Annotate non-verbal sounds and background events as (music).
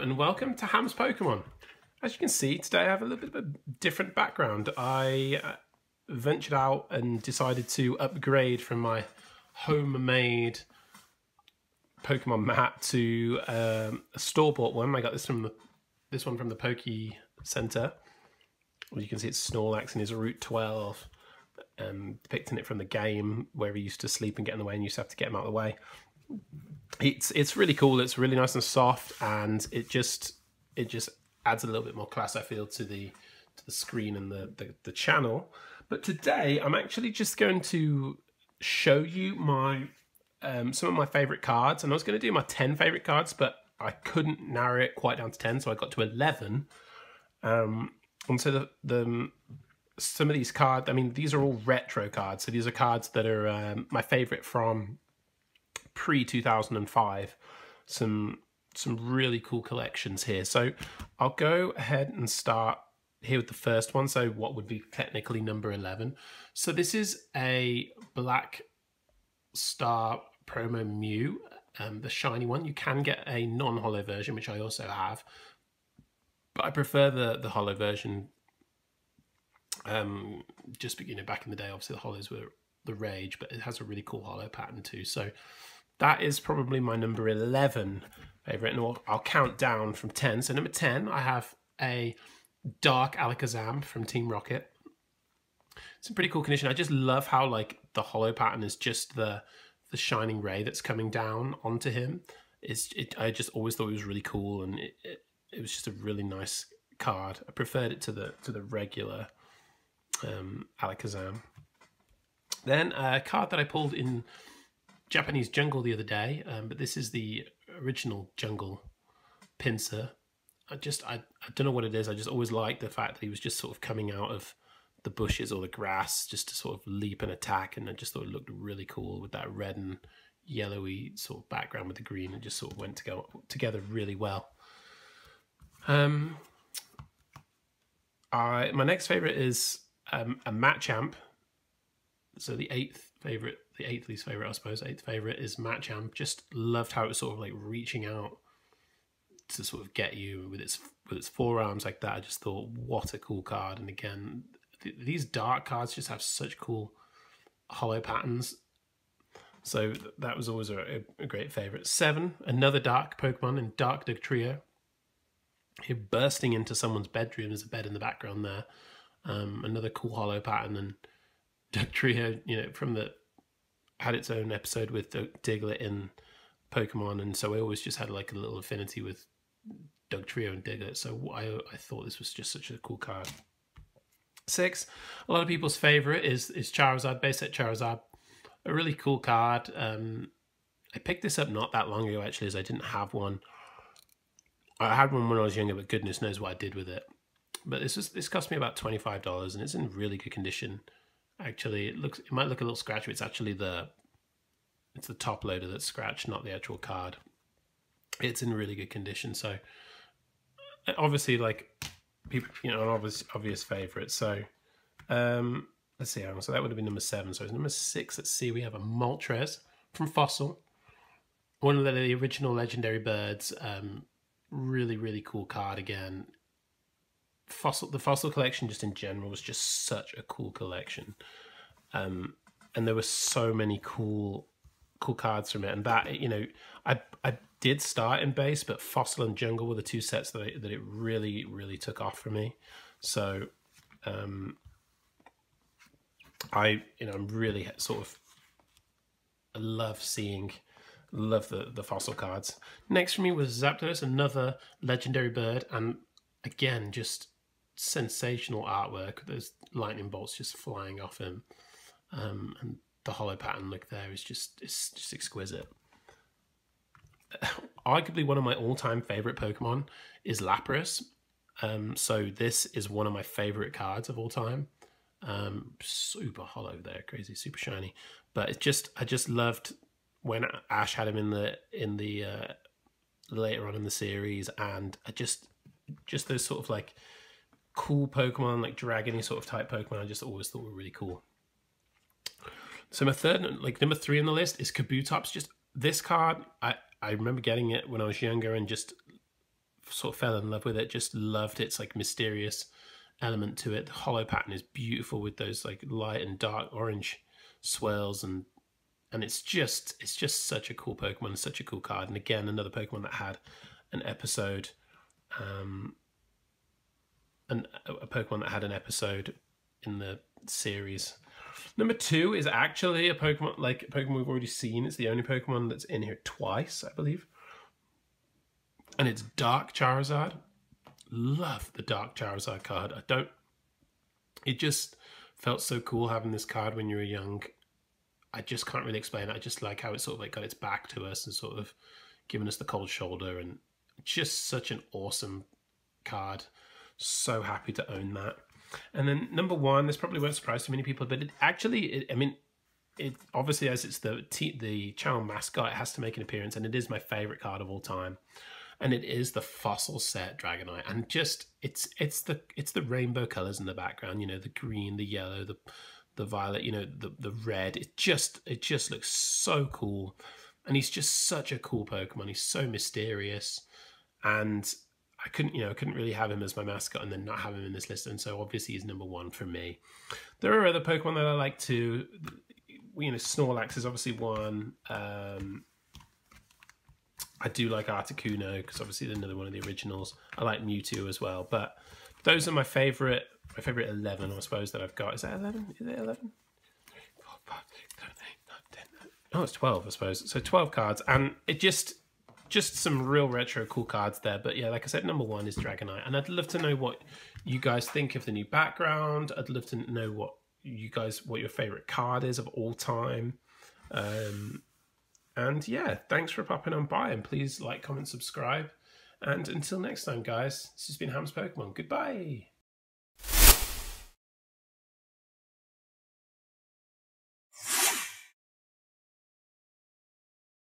And welcome to Ham's Pokemon. As you can see, today I have a little bit of a different background. I uh, ventured out and decided to upgrade from my homemade Pokemon mat to um, a store-bought one. I got this from the, this one from the Poke Center. As you can see it's Snorlax and his Route 12, um, depicting it from the game where he used to sleep and get in the way and you used to have to get him out of the way it's it's really cool. It's really nice and soft, and it just it just adds a little bit more class. I feel to the to the screen and the the, the channel. But today I'm actually just going to show you my um, some of my favorite cards, and I was going to do my ten favorite cards, but I couldn't narrow it quite down to ten, so I got to eleven. Um, and so the, the some of these cards, I mean, these are all retro cards. So these are cards that are um, my favorite from pre 2005 some some really cool collections here. So I'll go ahead and start here with the first one. So what would be technically number 11. So this is a Black Star Promo Mew, um, the shiny one. You can get a non-holo version, which I also have. But I prefer the, the holo version. Um, just you know, back in the day, obviously the holos were the rage, but it has a really cool holo pattern too. So that is probably my number 11 favorite. And I'll, I'll count down from 10. So, number 10, I have a dark Alakazam from Team Rocket. It's a pretty cool condition. I just love how, like, the holo pattern is just the the shining ray that's coming down onto him. It's, it, I just always thought it was really cool and it, it, it was just a really nice card. I preferred it to the to the regular um, Alakazam. Then a card that I pulled in Japanese jungle the other day, um, but this is the original jungle Pinsir. I just I, I don't know what it is. I just always liked the fact that he was just sort of coming out of the bushes or the grass just to sort of leap and attack, and I just thought it looked really cool with that red and yellowy sort of background with the green. It just sort of went to go together really well. Um, I my next favorite is um, a Machamp. So the eighth favorite the eighth least favorite, I suppose. Eighth favorite is Machamp. Just loved how it was sort of like reaching out to sort of get you with its with its forearms like that. I just thought, what a cool card. And again, th- these dark cards just have such cool holo patterns. So th- that was always a, a, great favorite. Seven, another dark Pokemon in Dark Dugtrio. Here bursting into someone's bedroom. There's a bed in the background there. Um, another cool holo pattern and Dugtrio, (laughs) you know, from the had its own episode with Diglett in Pokemon, and so I always just had like a little affinity with Dugtrio and Diglett. So I I thought this was just such a cool card. Six, a lot of people's favorite is is Charizard, base set Charizard, a really cool card. Um, I picked this up not that long ago actually, as I didn't have one. I had one when I was younger, but goodness knows what I did with it. But this was this cost me about twenty five dollars, and it's in really good condition. Actually, it looks it might look a little scratchy. It's actually the it's the top loader that's scratched, not the actual card. It's in really good condition. So obviously, like people, you know, an obvious obvious favorite. So um, let's see. So that would have been number seven. So it's number six. Let's see. We have a Moltres from Fossil, one of the, the original legendary birds. Um, really, really cool card again fossil the fossil collection just in general was just such a cool collection. Um, and there were so many cool cool cards from it. And that you know i i did start in base but fossil and jungle were the two sets that I, that it really really took off for me. So um i you know i'm really sort of love seeing love the the fossil cards. Next for me was zapdos another legendary bird. And again just sensational artwork. There's lightning bolts just flying off him, um, and the holo pattern look there is just it's just exquisite. (laughs) Arguably one of my all-time favorite Pokemon is Lapras. Um, so this is one of my favorite cards of all time. Um, super holo there, crazy, super shiny. But it's just I just loved when Ash had him in the in the uh, later on in the series, and I just just those sort of like cool Pokemon, like dragony sort of type Pokemon, I just always thought were really cool. So my third, like number three on the list is Kabutops. Just this card, I I remember getting it when I was younger and just sort of fell in love with it. Just loved its like mysterious element to it. The holo pattern is beautiful with those like light and dark orange swirls and and it's just it's just such a cool Pokemon, such a cool card. And again, another Pokemon that had an episode, um, an, a Pokemon that had an episode in the series. Number two is actually a Pokemon like a Pokemon we've already seen. It's the only Pokemon that's in here twice, I believe. And it's Dark Charizard. Love the Dark Charizard card. I don't. It just felt so cool having this card when you were young I just can't really explain it. I just like how it sort of like got its back to us and sort of given us the cold shoulder and just such an awesome card. So happy to own that. And then number one, this probably won't surprise too many people, but it actually, it, I mean, it obviously as it's the the channel mascot, it has to make an appearance, and it is my favorite card of all time. And it is the fossil set Dragonite, and just it's it's the it's the rainbow colors in the background. You know, the green, the yellow, the the violet, you know, the the red. It just it just looks so cool, and he's just such a cool Pokemon. He's so mysterious, and I couldn't you know I couldn't really have him as my mascot and then not have him in this list, and so obviously he's number one for me. There are other Pokemon that I like to, you know, Snorlax is obviously one. Um, I do like Articuno because obviously another one of the originals. I like Mewtwo as well, but those are my favorite my favorite 11, I suppose, that I've got. Is that 11? Is it 11? Oh, it's 12, I suppose. So 12 cards. And it just, just some real retro cool cards there. But yeah, like I said, number one is Dragonite. And I'd love to know what you guys think of the new background. I'd love to know what you guys, what your favorite card is of all time. Um, and yeah, thanks for popping on by. And please like, comment, subscribe. And until next time, guys, this has been Ham's Pokemon. Goodbye.